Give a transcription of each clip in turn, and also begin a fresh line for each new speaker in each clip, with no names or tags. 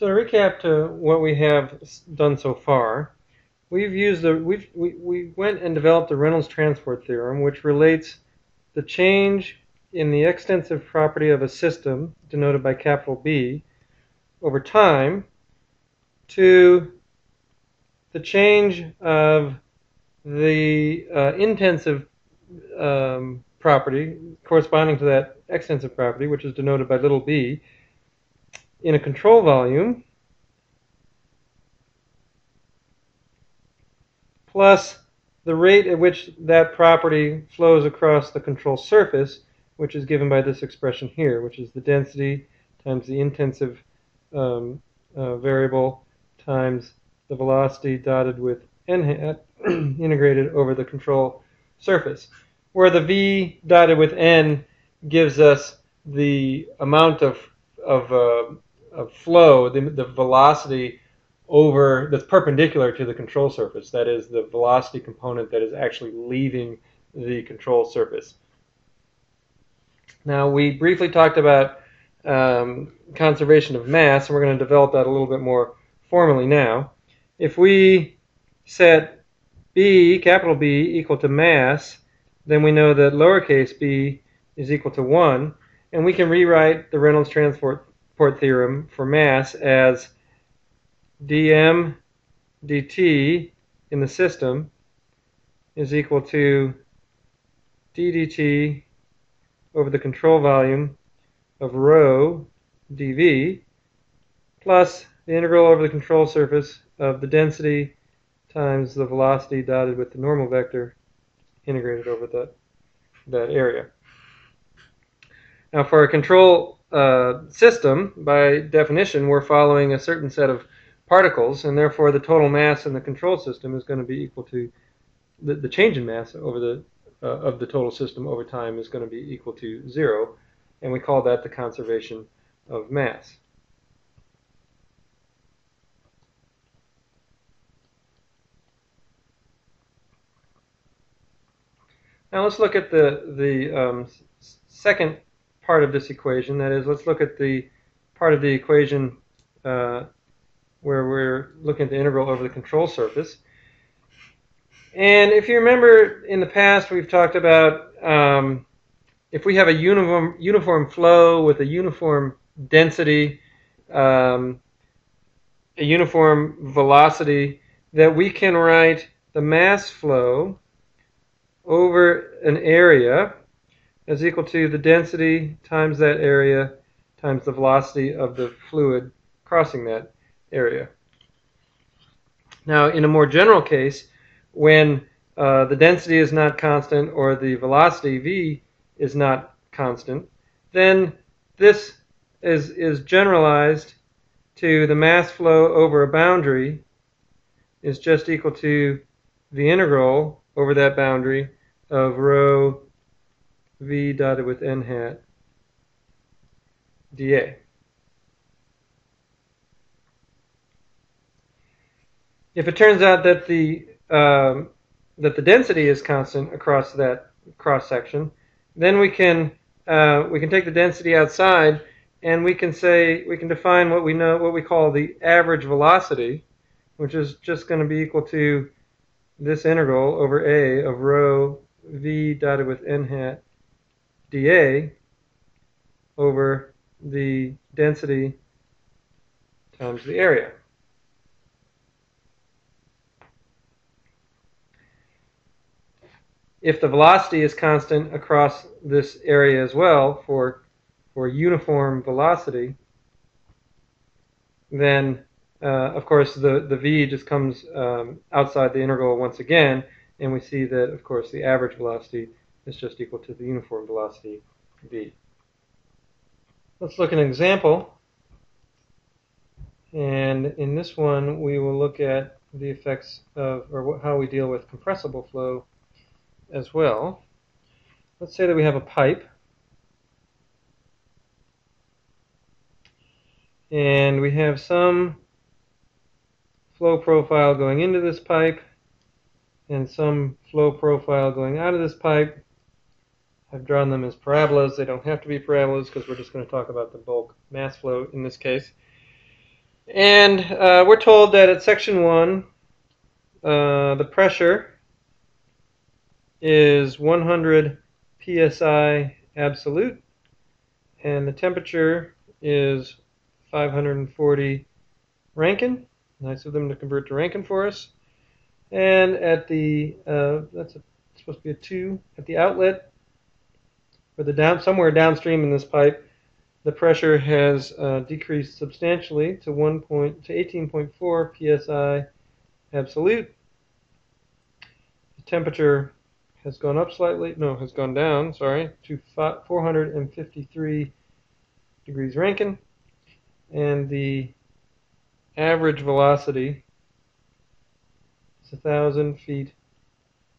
So to recap to what we have done so far, we've used the we've, we we went and developed the Reynolds transport theorem, which relates the change in the extensive property of a system, denoted by capital B, over time, to the change of the uh, intensive um, property corresponding to that extensive property, which is denoted by little b, in a control volume plus the rate at which that property flows across the control surface, which is given by this expression here, which is the density times the intensive um, uh, variable times the velocity dotted with n hat integrated over the control surface, where the v dotted with n gives us the amount of, of, uh, of flow, the, the velocity over that's perpendicular to the control surface. That is the velocity component that is actually leaving the control surface. Now we briefly talked about um, conservation of mass, and we're going to develop that a little bit more formally now. If we set b, capital B, equal to mass, then we know that lowercase b is equal to 1, and we can rewrite the Reynolds transport theorem for mass as dm dt in the system is equal to ddt over the control volume of rho dv plus the integral over the control surface of the density times the velocity dotted with the normal vector integrated over that, that area. Now for a control uh, system, by definition, we're following a certain set of particles, and therefore the total mass in the control system is going to be equal to the, the change in mass over the uh, of the total system over time is going to be equal to zero, and we call that the conservation of mass. Now let's look at the, the um, second part of this equation. That is, let's look at the part of the equation uh, where we're looking at the integral over the control surface. And if you remember in the past, we've talked about um, if we have a uniform, uniform flow with a uniform density, um, a uniform velocity, that we can write the mass flow over an area is equal to the density times that area times the velocity of the fluid crossing that area. Now, in a more general case, when uh, the density is not constant or the velocity v is not constant, then this is, is generalized to the mass flow over a boundary is just equal to the integral over that boundary of rho v dotted with n hat dA. If it turns out that the um, that the density is constant across that cross section, then we can uh, we can take the density outside and we can say we can define what we know what we call the average velocity, which is just going to be equal to this integral over a of rho v dotted with n hat dA over the density times the area. If the velocity is constant across this area as well for, for uniform velocity, then uh, of course the, the v just comes um, outside the integral once again, and we see that, of course, the average velocity is just equal to the uniform velocity v. Let's look at an example. And in this one, we will look at the effects of, or how we deal with compressible flow as well. Let's say that we have a pipe. And we have some flow profile going into this pipe and some flow profile going out of this pipe. I've drawn them as parabolas. They don't have to be parabolas because we're just going to talk about the bulk mass flow in this case. And uh, we're told that at section 1, uh, the pressure is 100 psi absolute, and the temperature is 540 Rankine. Nice of them to convert to Rankine for us. And at the, uh, that's a, supposed to be a 2, at the outlet, the down, somewhere downstream in this pipe, the pressure has uh, decreased substantially to 1 point, to 18.4 psi absolute. The temperature has gone up slightly, no, has gone down, sorry, to 453 degrees Rankine. And the average velocity is 1,000 feet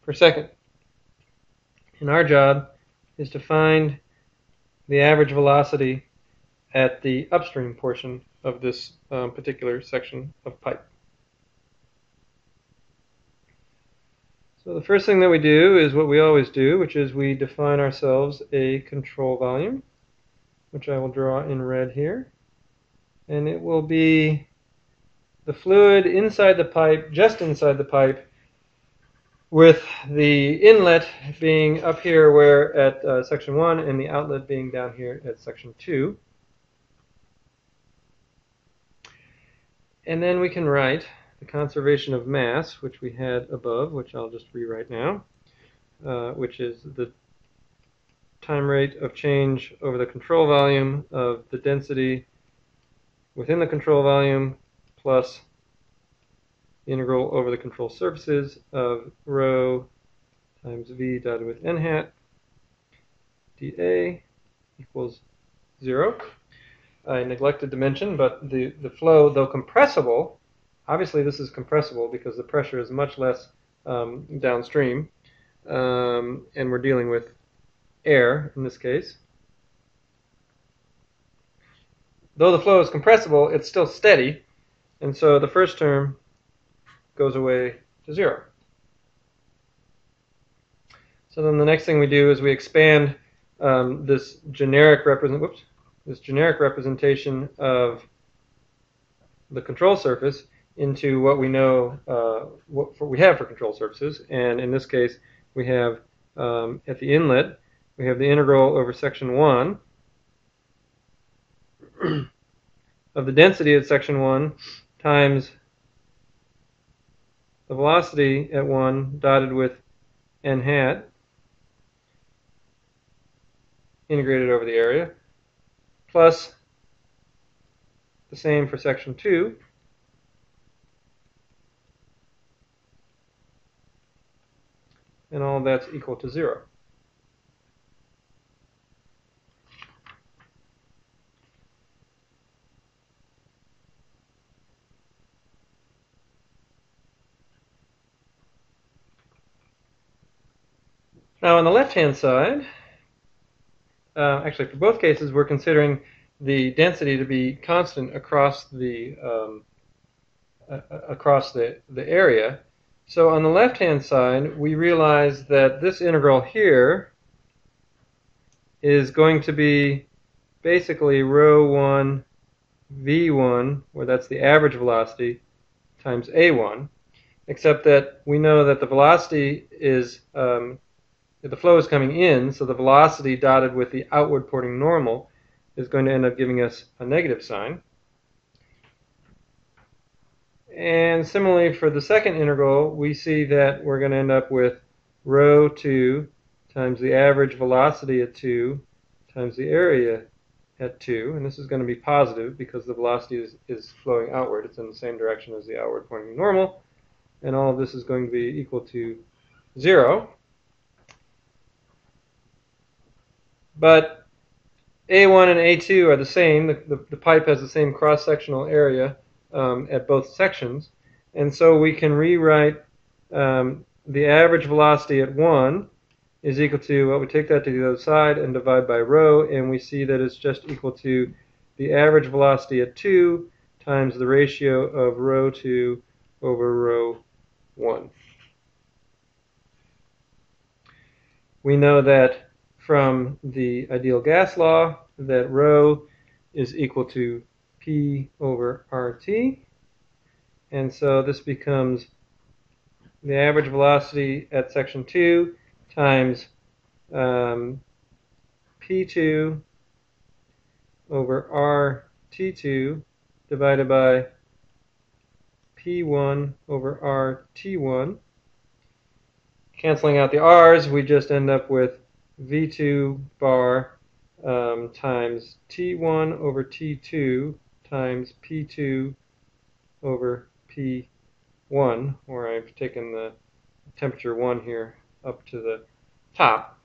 per second. And our job is to find the average velocity at the upstream portion of this um, particular section of pipe. So the first thing that we do is what we always do, which is we define ourselves a control volume, which I will draw in red here. And it will be the fluid inside the pipe, just inside the pipe, with the inlet being up here where at uh, section 1 and the outlet being down here at section 2. And then we can write the conservation of mass, which we had above, which I'll just rewrite now, uh, which is the time rate of change over the control volume of the density within the control volume plus integral over the control surfaces of rho times v dotted with n hat dA equals 0. I neglected to mention, but the, the flow, though compressible, obviously this is compressible because the pressure is much less um, downstream, um, and we're dealing with air in this case. Though the flow is compressible, it's still steady, and so the first term goes away to zero. So then the next thing we do is we expand um, this generic represent whoops this generic representation of the control surface into what we know uh, what we have for control surfaces. And in this case, we have um, at the inlet, we have the integral over section 1 of the density at section 1 times the velocity at 1 dotted with n hat integrated over the area plus the same for section 2. And all that's equal to 0. Now on the left-hand side, uh, actually for both cases, we're considering the density to be constant across the um, uh, across the, the area. So on the left-hand side, we realize that this integral here is going to be basically rho 1 v1, where that's the average velocity, times a1, except that we know that the velocity is um, the flow is coming in, so the velocity dotted with the outward porting normal is going to end up giving us a negative sign. And similarly for the second integral, we see that we're going to end up with rho 2 times the average velocity at 2 times the area at 2. And this is going to be positive because the velocity is, is flowing outward. It's in the same direction as the outward pointing normal. And all of this is going to be equal to 0. But A1 and A2 are the same. The, the, the pipe has the same cross-sectional area um, at both sections. And so we can rewrite um, the average velocity at 1 is equal to, well, we take that to the other side and divide by rho, and we see that it's just equal to the average velocity at 2 times the ratio of rho 2 over rho 1. We know that from the ideal gas law that rho is equal to P over RT. And so this becomes the average velocity at section 2 times um, P2 over RT2 divided by P1 over RT1. Canceling out the R's, we just end up with V2 bar um, times T1 over T2 times P2 over P1, where I've taken the temperature 1 here up to the top.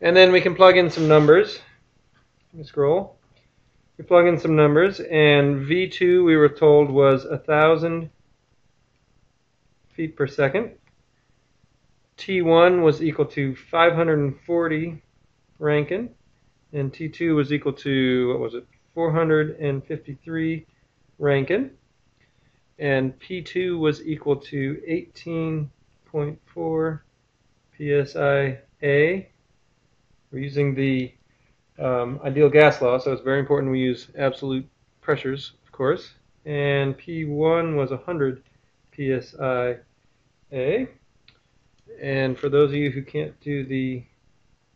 And then we can plug in some numbers. Let me scroll. We plug in some numbers, and V2 we were told was 1,000 feet per second. T1 was equal to 540 Rankine, and T2 was equal to, what was it, 453 Rankine, and P2 was equal to 18.4 psi A. We're using the um, ideal gas law, so it's very important we use absolute pressures, of course. And P1 was 100 psi A. And for those of you who can't do the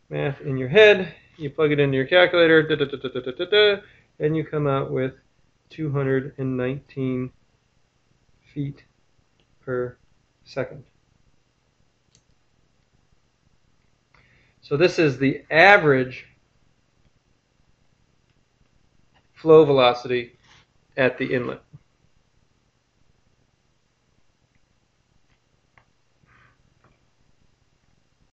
math in your head, you plug it into your calculator, da, da, da, and you come out with 219 feet per second. So this is the average flow velocity at the inlet.